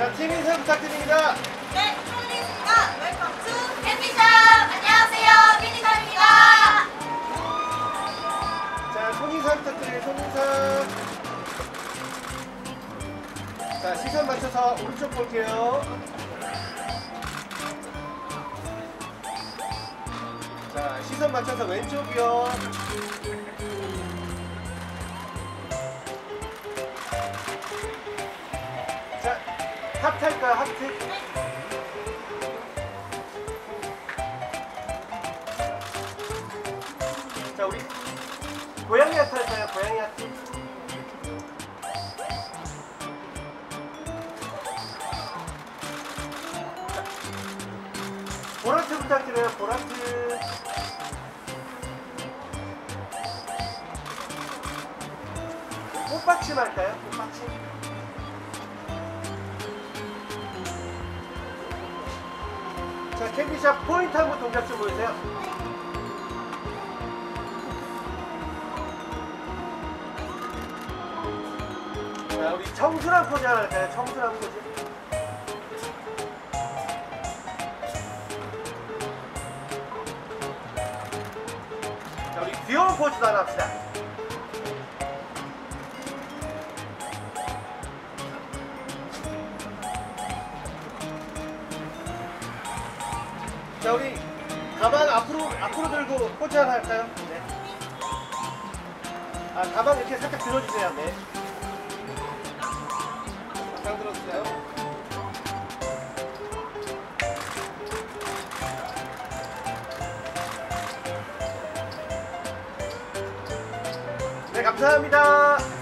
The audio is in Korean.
자, 팀 인사 부탁드립니다. 네, 초롱입니다. Welcome to 캔디샵. 안녕하세요, 캔디샵입니다. 자, 손인사 부탁드려요. 손인사. 자, 시선 맞춰서 오른쪽 볼게요. 자, 시선 맞춰서 왼쪽이요. 하트 할까요? 하트? 자, 우리 고양이 하트 할까요? 고양이 하트? 자, 보라트 부탁드려요. 보라트. 꽃받침 할까요? 꽃받침. 캔디샵 포인트 한번 동작 좀 보여주세요. 자, 우리 청순한 포즈 하나 할까요? 청순한 포즈. 자, 우리 귀여운 포즈도 하나 합시다. 자, 우리 가방 앞으로 앞으로 들고 포즈 하나 할까요? 네. 아, 가방 이렇게 살짝 들어주세요. 네. 잘 들어주세요. 네, 감사합니다.